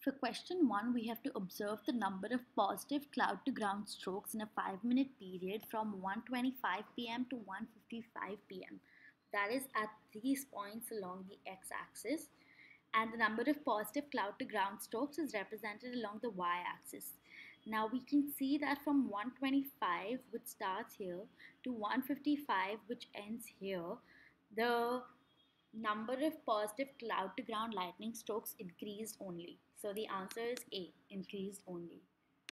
For question 1, we have to observe the number of positive cloud to ground strokes in a 5 minute period from 1.25 pm to 1.55 pm. That is at these points along the x-axis and the number of positive cloud to ground strokes is represented along the y-axis. Now we can see that from 125 which starts here to 155 which ends here, the number of positive cloud to ground lightning strokes increased only. So the answer is A, increased only.